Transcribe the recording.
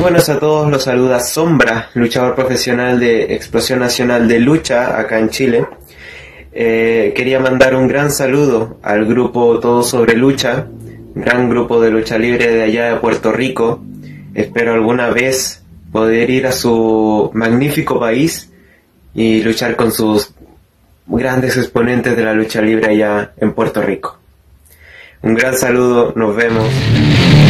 buenas a todos, los saluda Sombra, luchador profesional de Explosión Nacional de Lucha acá en Chile. Eh, quería mandar un gran saludo al grupo Todo sobre Lucha, gran grupo de lucha libre de allá de Puerto Rico. Espero alguna vez poder ir a su magnífico país y luchar con sus grandes exponentes de la lucha libre allá en Puerto Rico. Un gran saludo, nos vemos.